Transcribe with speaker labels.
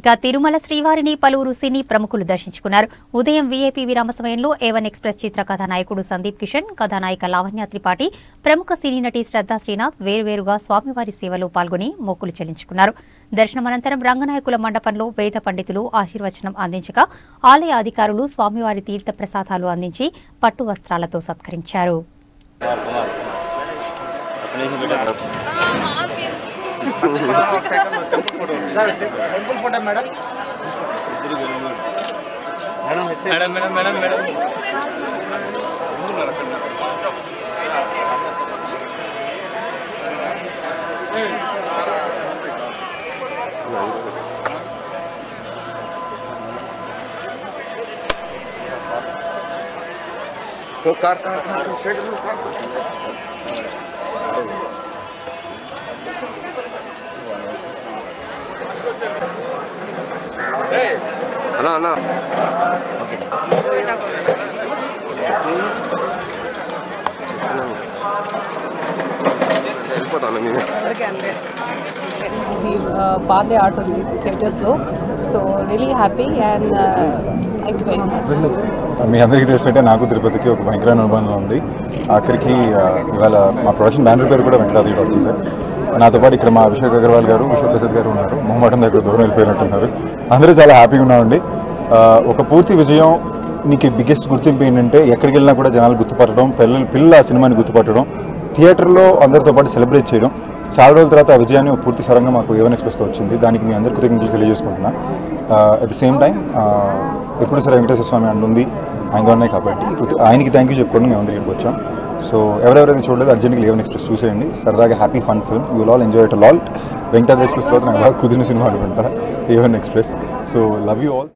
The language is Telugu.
Speaker 1: ఇక తిరుమల శ్రీవారిని పలువురు సినీ ప్రముఖులు దర్శించుకున్నారు. ఉదయం వీఐపీ విరామ సమయంలో ఏవన్ ఎక్స్ప్రెస్ చిత్ర కథానాయకుడు సందీప్ కిషన్ కథానాయిక లావణ్య త్రిపాఠి ప్రముఖ సినీ నటి శ్రద్ధా శ్రీనాథ్ వేరువేరుగా స్వామివారి సేవలో పాల్గొని మొక్కులు చెల్లించుకున్నారు. దర్శనం అనంతరం రంగనాయకుల మండపంలో వేద పండితులు ఆశీర్వచనం అందించగా ఆలయ అధికారులు స్వామివారి తీర్థ ప్రసాదాలు అందించి పట్టు వస్త్రాలతో సత్కరించారు.
Speaker 2: మేడం మేడం మేడం మేడం
Speaker 3: అన్నా అన్నా వెళ్ళిపోతాను నేను
Speaker 4: we uh, the theatres low. So really happy and uh, thank you very much.
Speaker 5: మీ అందరికీ తెలిసినట్టే నాకు తిరుపతికి ఒక భయంకరమైన అనుబంధం ఉంది ఆఖరికి ఇవాళ మా ప్రొడక్షన్ బ్యానర్ పేరు కూడా వెంకటాద్రి డాక్టర్ సార్ నాతో పాటు ఇక్కడ మా అభిషేక్ అగర్వాల్ గారు విశ్వప్రసాద్ గారు ఉన్నారు. మొహమాటం దగ్గర దూరం వెళ్ళిపోయినట్టున్నారు. అందరూ చాలా హ్యాపీగా ఉన్నామండి. ఒక పూర్తి విజయం నీకు బిగ్గెస్ట్ గుర్తింపు ఏంటంటే ఎక్కడికి వెళ్ళినా కూడా జనాలు గుర్తుపట్టడం పిల్లలు పిల్లలు ఆ సినిమాని గుర్తుపట్టడం థియేటర్లో అందరితో పాటు సెలబ్రేట్ చేయడం. చాలా రోజుల తర్వాత ఆ విజయాన్ని పూర్తి సరంగా మాకు ఏవన్ ఎక్స్ప్రెస్తో వచ్చింది. దానికి మీ అందరి కృతజ్ఞతలు తెలియజేసుకుంటున్నా. అట్ ద సేమ్ టైం ఎప్పుడు సరే వెంకటేశ్వర స్వామి అంటుంది ఉంది. ఆయనగా ఉన్నాయి కాబట్టి ఆయనకి థ్యాంక్ యూ చెప్పుకోండి మేము అందరికీ వచ్చాం. సో ఎవరెవరైనా చూడలేదు అర్జెంట్గా లెవెన్ ఎక్స్ప్రెస్ చూసేయండి. సరదాగా happy fun film you all enjoy it Lal Venkatadri express తర్వాత నాకు బాగా కుదిరిన సినిమా అనుకుంటా eleven express so love you all